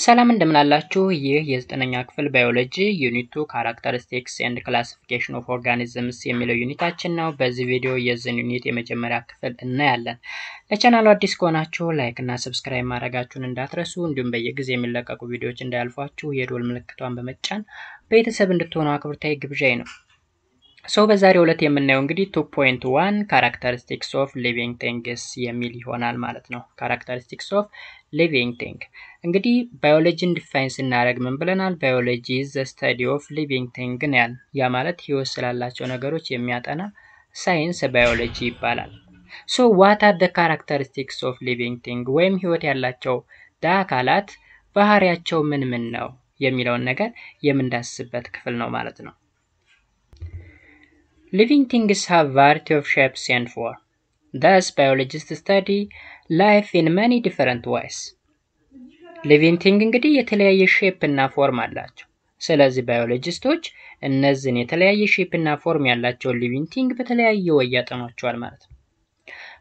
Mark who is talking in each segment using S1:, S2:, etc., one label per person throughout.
S1: ሰላም እንደምናላችሁ። ይህ የዘጠነኛ ክፍል ባዮሎጂ unit two characteristics and classification of organisms የሚለው unit ኣችን ነው። በዚህ ቪዲዮ የዚህን unit የመጀመሪያ ክፍል እናያለን። ለቻናሉ አዲስ ከሆናችሁ like እና subscribe ማድረጋችሁን እንዳትረሱ፣ እንዲሁም በየጊዜው የሚለቀቁ ቪዲዮዎች እንዳያልፏችሁ የደወል ምልክቷን በመጫን ቤተሰብ እንድትሆኑ አክብርታዊ ግብዣይ ነው። ሰው በዛሬው ዕለት የምናየው እንግዲህ two point one characteristics of living things የሚል ይሆናል ማለት ነው። characteristics of living thing እንግዲህ ባዮሎጂን define ስናደርግ ምን ብለናል? ባዮሎጂ the study of living thing ነው ያልነው። ያ ማለት ህይወት ስላላቸው ነገሮች የሚያጠና ሳይንስ ባዮሎጂ ይባላል። So what are the characteristics of living thing ወይም ህይወት ያላቸው አካላት ባህሪያቸው ምን ምን ነው የሚለውን ነገር የምንዳስስበት ክፍል ነው ማለት ነው። Living things have variety of shapes and form. Thus, biologists study life in many different ways. Living thing እንግዲህ የተለያየ shape እና form አላቸው። ስለዚህ biologist ኦች እነዚህን የተለያየ shape እና form ያላቸውን living thing በተለያየ way ያጠኗቸዋል ማለት ነው።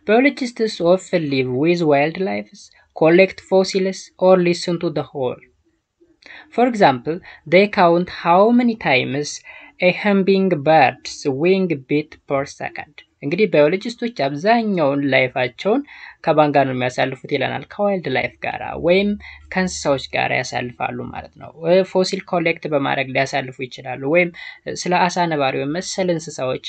S1: Biologists often live with wild lifes collect fossils or listen to the whale for example they count how many times a humming birds wing beat per second። እንግዲህ biologist ኦች አብዛኛውን life ኣቸውን ከማን ጋር ነው የሚያሳልፉት ይለናል። ከ wild life ጋር ወይም ከእንስሳዎች ጋር ያሳልፋሉ ማለት ነው። fossil collect በማድረግ ሊያሳልፉ ይችላሉ። ወይም ስለ አሳ ነባሪ ወይም መሰል እንስሳዎች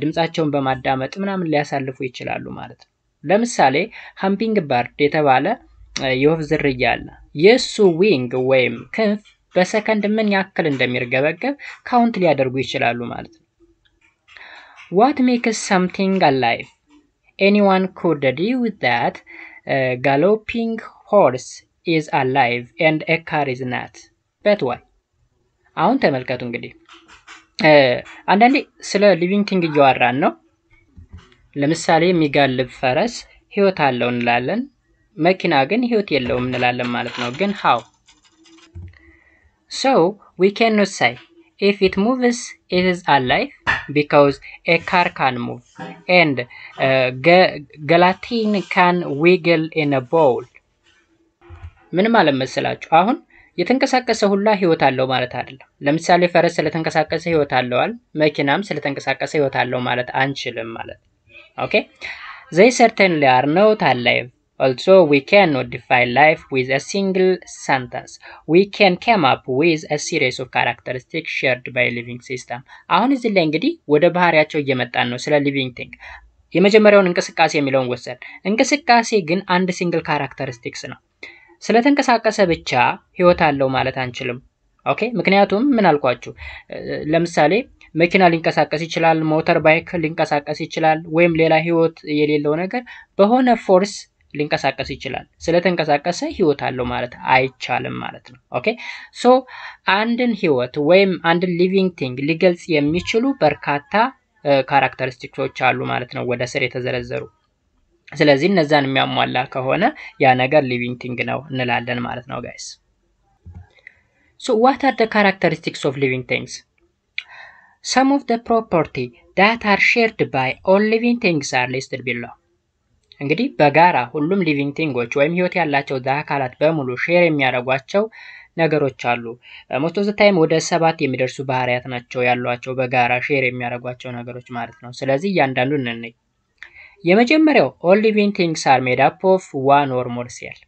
S1: ድምፃቸውን በማዳመጥ ምናምን ሊያሳልፉ ይችላሉ ማለት ነው። ለምሳሌ humming bird የተባለ የወፍ ዝርያ አለ። የእሱ wing ወይም ክንፍ በሰከንድ ምን ያክል እንደሚርገበገብ count ሊያደርጉ ይችላሉ ማለት ነው። What makes something alive anyone could deduce that galloping horse is alive and a car is not but why። አሁን ተመልከቱ እንግዲህ አንዳንዴ ስለ living thing እያወራን ነው። ለምሳሌ የሚጋልብ ፈረስ ህይወት አለው እንላለን። መኪና ግን ህይወት የለውም እንላለን ማለት ነው። ግን ሃው So we cannot say if it moves it is alive because a car can move and uh, gelatin can wiggle in a bowl. ምን ማለት መሰላችሁ? አሁን የተንቀሳቀሰ ሁላ ህይወት አለው ማለት አይደለም። ለምሳሌ ፈረስ ስለተንቀሳቀሰ ህይወት አለዋል፣ መኪናም ስለተንቀሳቀሰ ህይወት አለው ማለት አንችልም ማለት okay they certainly are not alive Also, we cannot define life with a single sentence. We can come up with a series of characteristics shared by living system. አሁን እዚህ ላይ እንግዲህ ወደ ባህሪያቸው እየመጣን ነው ስለ living thing። የመጀመሪያውን እንቅስቃሴ የሚለውን እንውሰድ። እንቅስቃሴ ግን አንድ single characteristics ነው። ስለተንቀሳቀሰ ብቻ ህይወት አለው ማለት አንችልም። Okay፣ ምክንያቱም ምን አልኳችሁ? ለምሳሌ መኪና ሊንቀሳቀስ ይችላል፣ motor bike ሊንቀሳቀስ ይችላል፣ ወይም ሌላ ህይወት የሌለው ነገር በሆነ force ሊንቀሳቀስ ይችላል። ስለተንቀሳቀሰ ህይወት አለው ማለት አይቻልም ማለት ነው። Okay so አንድን ህይወት ወይም አንድን living thing ሊገልጽ የሚችሉ በርካታ characteristics ኦች አሉ ማለት ነው ወደ ስር የተዘረዘሩ። ስለዚህ እነዛን የሚያሟላ ከሆነ ያ ነገር living thing ነው እንላለን ማለት ነው guys። So what are the characteristics of living things some of the property that are shared by all living things are listed below እንግዲህ በጋራ ሁሉም living thing ኦች ወይም ህይወት ያላቸው አካላት በሙሉ share የሚያደርጓቸው ነገሮች አሉ። Most of time ወደ ሰባት የሚደርሱ ባህሪያት ናቸው ያሏቸው በጋራ share የሚያደርጓቸው ነገሮች ማለት ነው። ስለዚህ እያንዳንዱን እንይ። የመጀመሪያው All living things are made up of one or more cell።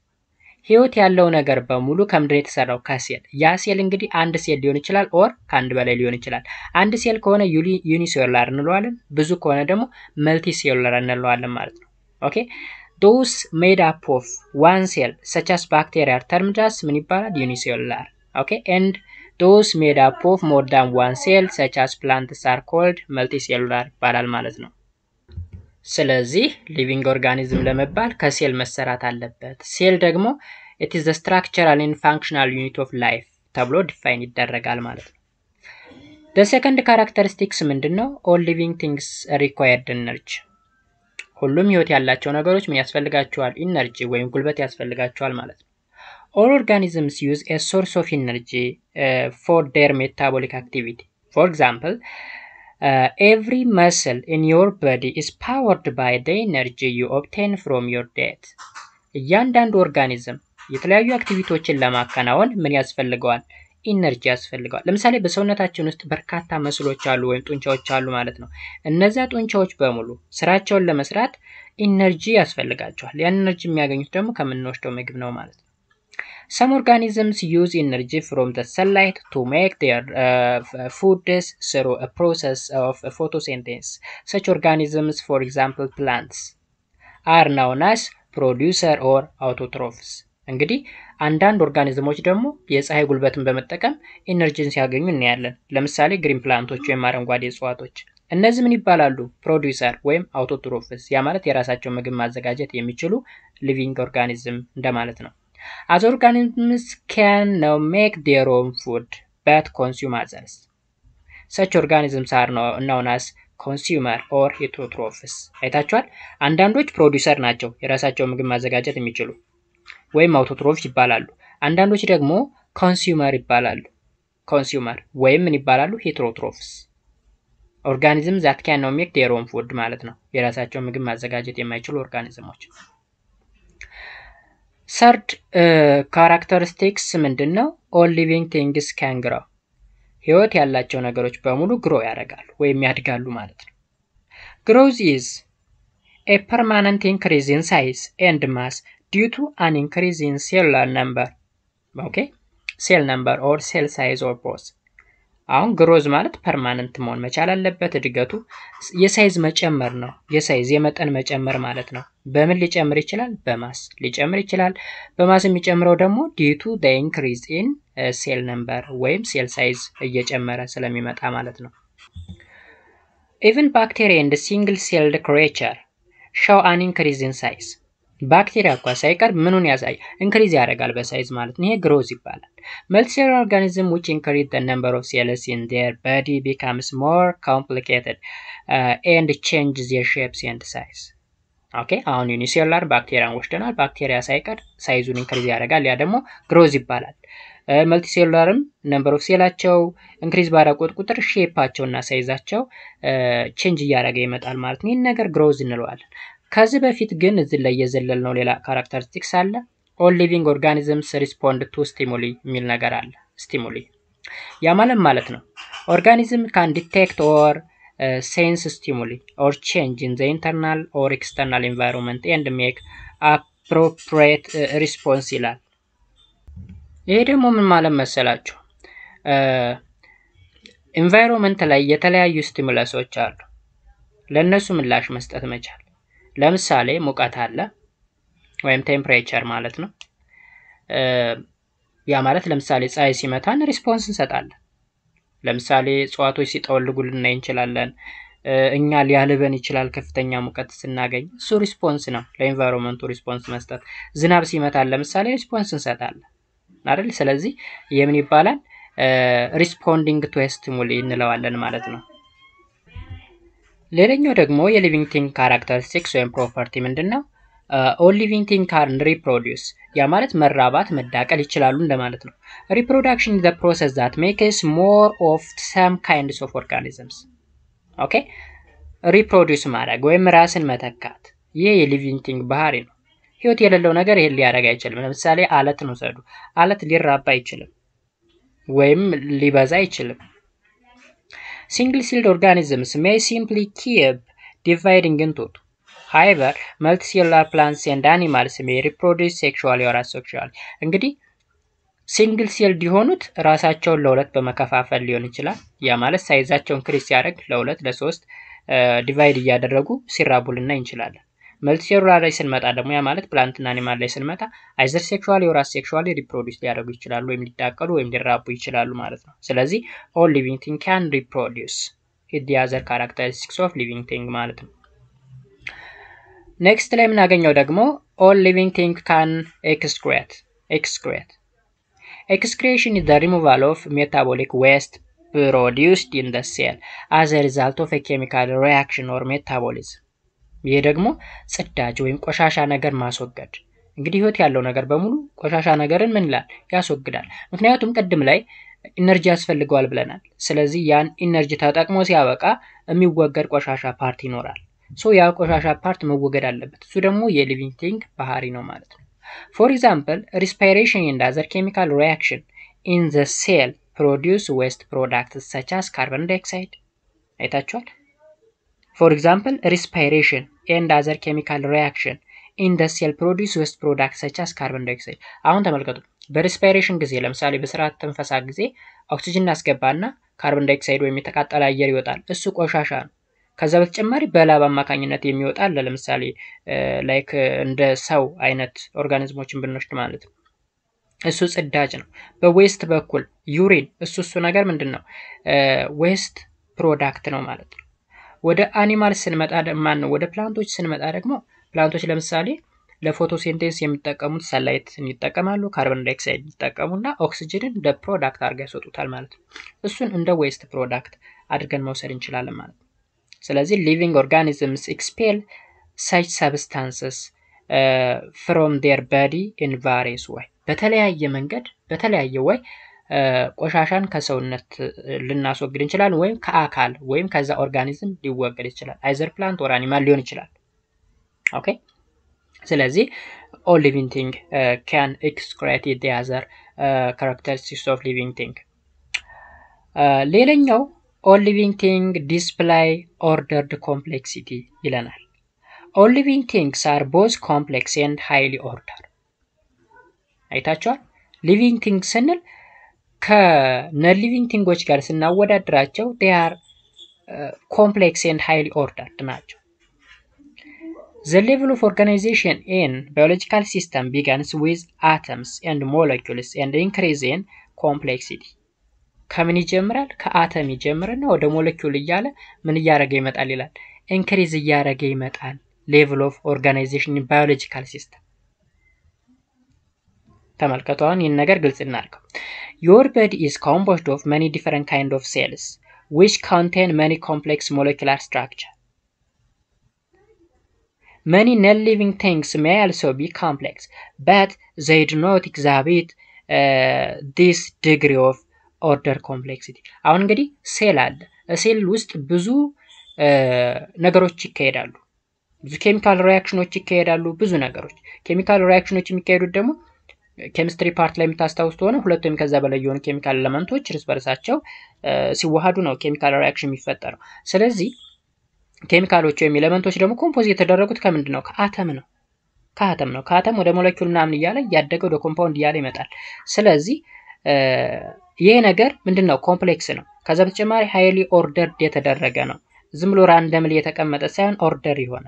S1: ህይወት ያለው ነገር በሙሉ ከምንድን የተሰራው? ከሴል። ያ ሴል እንግዲህ አንድ ሴል ሊሆን ይችላል or ከአንድ በላይ ሊሆን ይችላል። አንድ ሴል ከሆነ unicellular እንለዋለን። ብዙ ከሆነ ደግሞ multicellular እንለዋለን ማለት ነው። Okay those made up of one cell such as bacteria termed as ምን ይባላል? Okay and those made up of more than one cell such as plants are called multicellular ይባላል ማለት ነው። ስለዚህ living organism ለመባል ከሴል መሰራት አለበት። ሴል ደግሞ it is the structural and functional unit of life ተብሎ define ይደረጋል ማለት ነው። The second characteristics ምንድን ነው? All living things required energy ሁሉም ህይወት ያላቸው ነገሮች ምን ያስፈልጋቸዋል? Energy ወይም ጉልበት ያስፈልጋቸዋል ማለት ነው። All organisms use a source of energy for their metabolic activity For example every muscle in your body is powered by the energy you obtain from your diet እያንዳንዱ organism የተለያዩ activity ዎችን ለማከናወን ምን ያስፈልገዋል? Energy ያስፈልገዋል። ለምሳሌ በሰውነታችን ውስጥ በርካታ muscle ኦች አሉ ወይም ጡንቻዎች አሉ ማለት ነው። እነዚያ ጡንቻዎች በሙሉ ስራቸውን ለመስራት energy ያስፈልጋቸዋል። ያን energy የሚያገኙት ደግሞ ከምንወስደው ምግብ ነው ማለት ነው። Some organisms use energy from the sunlight to make their foods through process of photosynthesis such organisms for example plants are known as producer or autotrophs። እንግዲህ አንዳንድ organism ኦች ደግሞ የፀሐይ ጉልበትን በመጠቀም energy ን ሲያገኙ እናያለን። ለምሳሌ green plant ኦች ወይም አረንጓዴ እጽዋቶች እነዚህ ምን ይባላሉ? ፕሮዲውሰር ወይም autotrophs። ያ ማለት የራሳቸውን ምግብ ማዘጋጀት የሚችሉ living organism እንደማለት ነው። አዝ ኦርጋኒዝምስ ካን ነው ሜክ ዴር ኦን ፉድ በት ኮንሱም አዘርስ ሰች ኦርጋኒዝምስ አር ናውን አስ ኮንሱመር ኦር ሄትሮትሮፍስ። አይታችኋል። አንዳንዶች ፕሮዲውሰር ናቸው የራሳቸውን ምግብ ማዘጋጀት የሚችሉ ወይም autotrophs ይባላሉ። አንዳንዶች ደግሞ consumer ይባላሉ። consumer ወይም ምን ይባላሉ? ሄትሮትሮፍስ ኦርጋኒዝም ዛት ካን ነው ሜክ ዴር ኦን ፉድ ማለት ነው። የራሳቸውን ምግብ ማዘጋጀት የማይችሉ organism ኦች። third characteristics ምንድን ነው? all living things can grow ህይወት ያላቸው ነገሮች በሙሉ grow ያደርጋሉ ወይም ያድጋሉ ማለት ነው። growth is a permanent increase in size and mass due to an increase in cellular number okay cell number or cell size or both። አሁን growth ማለት permanent መሆን መቻል አለበት። እድገቱ የ size መጨመር ነው። የ size የመጠን መጨመር ማለት ነው። በምን ሊጨምር ይችላል? በ mass ሊጨምር ይችላል። በ mass የሚጨምረው ደግሞ due to the increase in cell number ወይም cell size እየጨመረ ስለሚመጣ ማለት ነው። even bacteria and single celled creature show an increase in size ባክቴሪያ እንኳ ሳይቀር ምኑን ያሳይ increase ያደርጋል በ size ማለት ነው። ይሄ growth ይባላል። multicellular organism which increase the number of cells in their body becomes more complicated and change their shapes and size። okay አሁን unicellular ባክቴሪያን ወስደናል። ባክቴሪያ ሳይቀር size ኡን increase ያደርጋል። ያ ደግሞ growth ይባላል። multicellular ም number of cell አቸው increase ባደረጉት ቁጥር shape አቸው እና size አቸው change እያደረገ ይመጣል ማለት ነው። ይህን ነገር growth እንለዋለን። ከዚህ በፊት ግን እዚህ ላይ የዘለልነው ሌላ characteristics አለ። all living organisms respond to stimuli የሚል ነገር አለ። stimuli ያ ማለት ማለት ነው organism can detect or sense stimuli or change in the internal or external environment and make appropriate response ይላል። ይሄ ደግሞ ምን ማለት መሰላችሁ? environment ላይ የተለያዩ stimulus ኦች አሉ። ለእነሱ ምላሽ መስጠት መቻል ለምሳሌ ሙቀት አለ ወይም temperature ማለት ነው። ያ ማለት ለምሳሌ ፀሐይ ሲመታን response እንሰጣለን። ለምሳሌ እጽዋቶች ሲጠወልጉ ልናይ እንችላለን። እኛ ሊያልበን ይችላል ከፍተኛ ሙቀት ስናገኝ፣ እሱ response ነው። ለ environment ኡ response መስጠት። ዝናብ ሲመታን ለምሳሌ response እንሰጣለን አይደል? ስለዚህ የምን ይባላል responding to stimuli እንለዋለን ማለት ነው። ሌላኛው ደግሞ የ living thing characteristics ወይም property ምንድን ነው? all living thing can reproduce ያ ማለት መራባት መዳቀል ይችላሉ እንደማለት ነው። reproduction the process that makes more of same kinds of organisms okay። reproduce ማድረግ ወይም ራስን መተካት ይህ የ living thing ባህሪ ነው። ህይወት የሌለው ነገር ይሄን ሊያደርግ አይችልም። ለምሳሌ አለትን ውሰዱ። አለት ሊራባ አይችልም ወይም ሊበዛ አይችልም። celled organisms may simply keep dividing into two higher multicellular plants and animals may reproduce sexually or asexually። እንግዲህ single celled የሆኑት ራሳቸውን ለሁለት በመከፋፈል ሊሆን ይችላል። ያ ማለት size አቸውን increase ሲያደርግ ለሁለት ለሶስት divide እያደረጉ ሲራቡ ልናይ እንችላለን። multicellular ላይ ስንመጣ ደግሞ ያ ማለት plant ና animal ላይ ስንመጣ either sexually or asexually reproduce ሊያደርጉ ይችላሉ ወይም ሊዳቀሉ ወይም ሊራቡ ይችላሉ ማለት ነው። ስለዚህ all living thing can reproduce is the other characteristics of living thing ማለት ነው። next ላይ የምናገኘው ደግሞ ኦል ሊቪንግ ቲንግ ካን ኤክስክሬት ኤክስክሬት ኤክስክሬሽን ኢዝ ዘ ሪሙቫል ኦፍ ሜታቦሊክ ዌስት ፕሮዲውስድ ኢን ዘ ሴል አዝ ሪዛልት ኦፍ ኬሚካል ሪያክሽን ኦር ሜታቦሊዝም ይህ ደግሞ ጽዳጅ ወይም ቆሻሻ ነገር ማስወገድ። እንግዲህ ህይወት ያለው ነገር በሙሉ ቆሻሻ ነገርን ምን ይላል? ያስወግዳል። ምክንያቱም ቅድም ላይ energy ያስፈልገዋል ብለናል። ስለዚህ ያን energy ተጠቅሞ ሲያበቃ የሚወገድ ቆሻሻ part ይኖራል። so ያ ቆሻሻ part መወገድ አለበት። እሱ ደግሞ የ living thing ባህሪ ነው ማለት ነው። for example respiration and other chemical reaction in the cell produce waste products such as carbon dioxide አይታችኋል። for example respiration and other chemical reaction in the cell produce waste product such as carbon dioxide። አሁን ተመልከቱ። በ respiration ጊዜ ለምሳሌ በስርዓተ ትንፈሳ ጊዜ ኦክሲጅን እናስገባና carbon dioxide ወይም የተቃጠለ አየር ይወጣል። እሱ ቆሻሻ ነው። ከዛ በተጨማሪ በላብ አማካኝነት የሚወጣ አለ። ለምሳሌ like እንደ ሰው አይነት organism ኦችን ብንወስድ ማለት ነው። እሱ ጽዳጅ ነው። በ waste በኩል urine፣ እሱ እሱ ነገር ምንድን ነው? waste product ነው ማለት ነው። ወደ animal ስንመጣ ማን ነው? ወደ plant ኦች ስንመጣ ደግሞ plant ኦች ለምሳሌ ለ photosynthesis የሚጠቀሙት sunlight ን ይጠቀማሉ። carbon dioxide ይጠቀሙና ኦክሲጅንን እንደ product አድርገው ይሰጡታል ማለት ነው። እሱን እንደ waste product አድርገን መውሰድ እንችላለን ማለት ነው። ስለዚህ living organisms expel such substances from their body in various way በተለያየ መንገድ በተለያየ way ቆሻሻን ከሰውነት ልናስወግድ እንችላለን፣ ወይም ከአካል ወይም ከዛ organism ሊወገድ ይችላል። either plant or animal ሊሆን ይችላል። okay ስለዚህ all living thing can excrete the other characteristics of living thing። ሌላኛው all living thing display ordered complexity ይለናል። All living things are both complex and highly order። አይታችኋል። living thing ስንል ከ non living thing ኦች ጋር ስናወዳድራቸው they are complex and highly ordered ናቸው። level of organization in biological system begins with atoms and molecules and increase in complexity. ከምን ይጀምራል? ከአተም ይጀምርና ወደ ሞለኪውል እያለ ምን እያደረገ ይመጣል ይላል። increase እያደረገ ይመጣል። Level of organization biological system ተመልከቱ። አሁን ይህን ነገር ግልጽ እናድርገው። Your body is composed of many different kind of cells which contain many complex molecular structure Many non-living things may also be complex, but they do not exhibit uh, this degree of order complexity. አሁን እንግዲህ ሴል አለ። ሴል ውስጥ ብዙ ነገሮች ይካሄዳሉ። ብዙ chemical reaction ኖች ይካሄዳሉ። ብዙ ነገሮች chemical reaction ኖች የሚካሄዱት ደግሞ chemistry part ላይ የምታስታውስ ከሆነ ሁለት ወይም ከዛ በላይ የሆኑ chemical element ኦች እርስ በርሳቸው ሲዋሃዱ ነው chemical reaction የሚፈጠረው። ስለዚህ ኬሚካሎች ወይም element ኦች ደግሞ compose የተደረጉት ከምንድን ነው? ከአተም ነው። ከአተም ነው። ከአተም ወደ ሞለኪውል ምናምን እያለ እያደገ ወደ compound እያለ ይመጣል። ስለዚህ ይህ ነገር ምንድን ነው? Complex ነው። ከዛ በተጨማሪ highly ordered የተደረገ ነው። ዝም ብሎ randomly የተቀመጠ ሳይሆን order የሆነ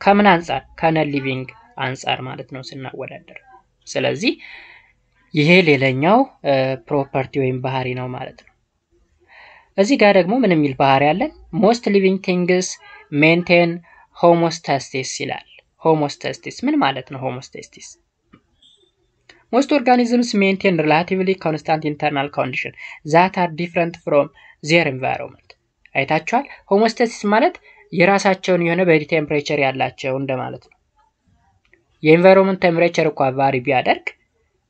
S1: ከምን አንጻር? ከ non living አንጻር ማለት ነው ስናወዳደር። ስለዚህ ይሄ ሌላኛው property ወይም ባህሪ ነው ማለት ነው። እዚህ ጋር ደግሞ ምን የሚል ባህሪ ያለን? Most living things maintain homeostasis ይላል። Homeostasis ምን ማለት ነው? Homeostasis most organisms maintain relatively constant internal condition that are different from their environment። አይታችኋል። Homeostasis ማለት የራሳቸውን የሆነ body temperature ያላቸው እንደማለት ነው። የ environment temperature እንኳ vary ቢያደርግ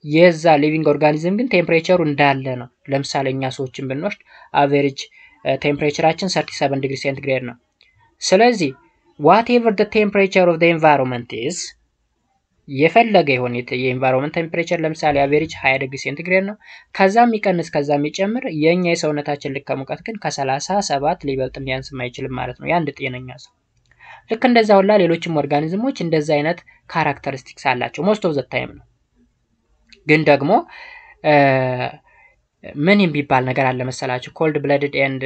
S1: የዛ living organism ግን temperature ኡ እንዳለ ነው። ለምሳሌ እኛ ሰዎችን ብንወስድ average temperature ኣችን 37 ዲግሪ ሴንቲግሬድ ነው። ስለዚህ whatever the temperature of the environment is የፈለገ የሆነ የ environment temperature ለምሳሌ average 20 ዲግሪ ሴንቲግሬድ ነው። ከዛ የሚቀንስ ከዛ የሚጨምር የእኛ የሰውነታችን ልክ ሙቀት ግን ከ37 ሊበልጥ ሊያንስም አይችልም ማለት ነው የአንድ ጤነኛ ሰው። ልክ እንደዛ ሁላ ሌሎችም organism ኦች እንደዛ አይነት characteristics አላቸው most of the time ነው። ግን ደግሞ ምን የሚባል ነገር አለ መሰላችሁ? Cold blooded and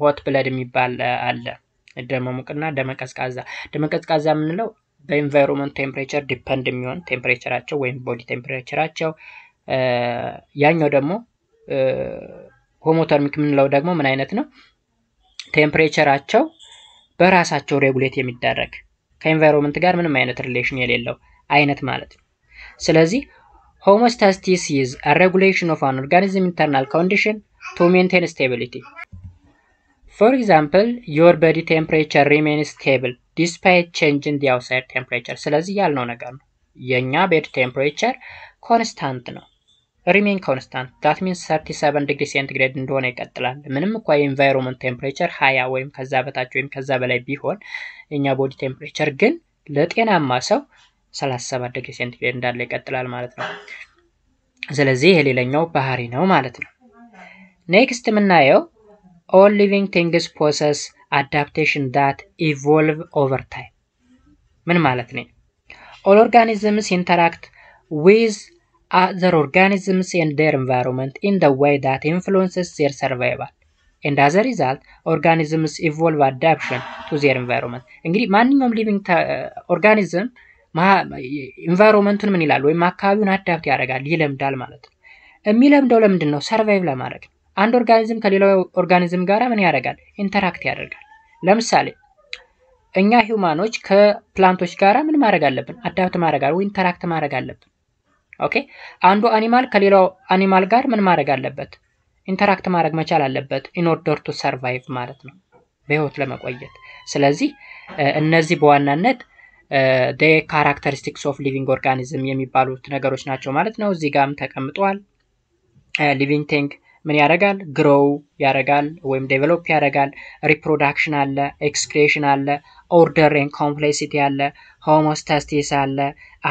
S1: hot blood የሚባል አለ። ደመ ሙቅና ደመ ቀዝቃዛ። ደመ ቀዝቃዛ የምንለው በ environment temperature depend የሚሆን temperature ኣቸው ወይም body temperature ኣቸው፣ ያኛው ደግሞ homothermic የምንለው ደግሞ ምን አይነት ነው? Temperature ኣቸው በራሳቸው regulate የሚደረግ ከ environment ጋር ምንም አይነት relation የሌለው አይነት ማለት ነው። ስለዚህ is a regulation of an organism internal condition to maintain stability. For example, your body temperature remains stable despite change in the outside temperature. ስለዚህ ያልነው ነገር ነው። የእኛ body temperature constant ነው። Remain constant that means 37 ዲግሪ ሴንቲግሬድ እንደሆነ ይቀጥላል። ምንም እንኳ የ environment temperature 20 ወይም ከዛ በታች ወይም ከዛ በላይ ቢሆን የእኛ body temperature ግን ለጤናማ ሰው 37 ዲግሪ ሴንቲግሬድ እንዳለ ይቀጥላል ማለት ነው። ስለዚህ ይሄ ሌላኛው ባህሪ ነው ማለት ነው። Next የምናየው all living things possess adaptation that evolve over time ምን ማለት ነው? All organisms interact with other organisms and their environment in the way that influences their survival. And as a result organisms evolve adaptation to their environment. እንግዲህ ማንኛውም living organism environment ኡን ምን ይላል? ወይም አካባቢውን adapt ያደርጋል ይለምዳል ማለት ነው። የሚለምደው ለምንድን ነው survive ለማድረግ አንድ organism ከሌላው organism ጋር ምን ያደርጋል? Interact ያደርጋል። ለምሳሌ እኛ human ኦች ከ plant ኦች ጋር ምን ማድረግ አለብን? Adapt ማድረግ ወይ interact ማድረግ አለብን okay አንዱ animal ከሌላው animal ጋር ምን ማድረግ አለበት? Interact ማድረግ መቻል አለበት in to survive ማለት ነው በህይወት ለመቆየት። ስለዚህ እነዚህ በዋናነት characteristics of living organism የሚባሉት ነገሮች ናቸው ማለት ነው። እዚህ ጋርም ተቀምጧል። Living thing ምን ያደርጋል? Grow ያደርጋል ወይም develop ያደርጋል። Reproduction አለ፣ excretion አለ፣ order and complexity አለ፣ homeostasis አለ፣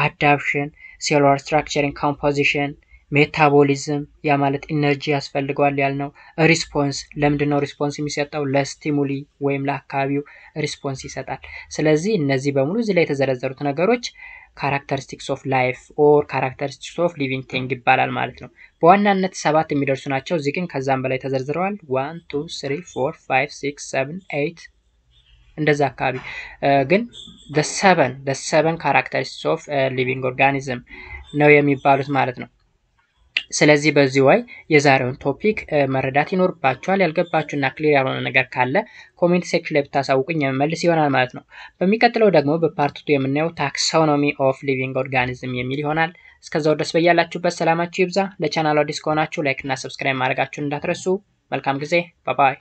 S1: adaptation cellular structuring composition metabolism ያ ማለት energy ያስፈልገዋል ያልነው response ለምንድን ነው response የሚሰጠው? ለ stimuli ወይም ለአካባቢው response ይሰጣል። ስለዚህ እነዚህ በሙሉ እዚህ ላይ የተዘረዘሩት ነገሮች characteristics of life or characteristics of living thing ይባላል ማለት ነው። በዋናነት ሰባት የሚደርሱ ናቸው። እዚህ ግን ከዛም በላይ ተዘርዝረዋል። One two three four five six seven eight እንደዛ አካባቢ ግን seven seven characteristics of living organism ነው የሚባሉት ማለት ነው። ስለዚህ በዚህ ወይ የዛሬውን topic መረዳት ይኖርባችኋል። ያልገባችሁና clear ያልሆነ ነገር ካለ comment section ላይ ብታሳውቁኝ የምመልስ ይሆናል ማለት ነው። በሚቀጥለው ደግሞ በ part two የምናየው taxonomy of living organism የሚል ይሆናል። እስከዛው ድረስ በያላችሁበት ሰላማችሁ ይብዛ። ለቻናሉ አዲስ ከሆናችሁ like እና subscribe ማድረጋችሁን እንዳትረሱ። መልካም ጊዜ። ባባይ